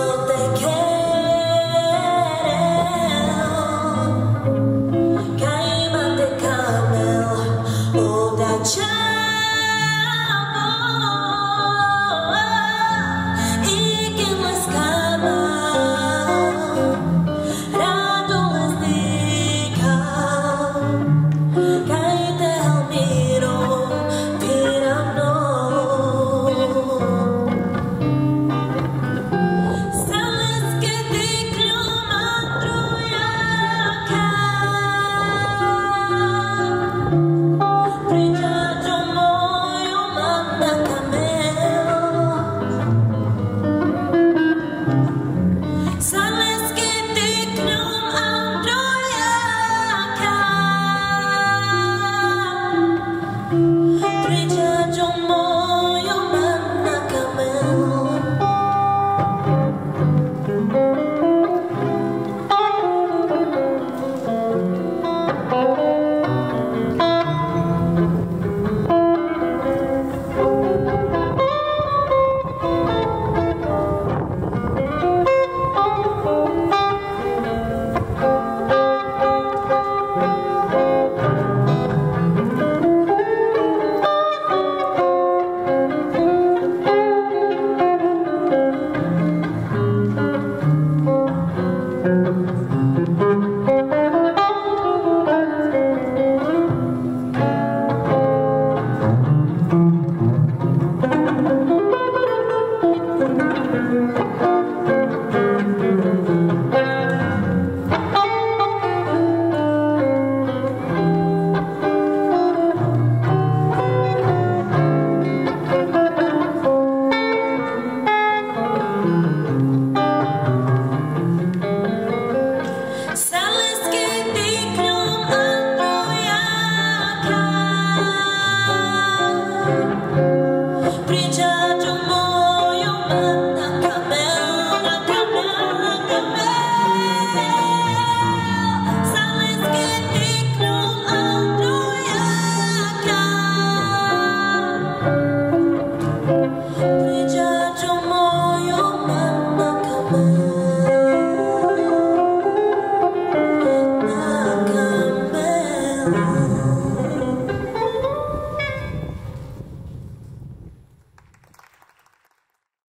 Lord.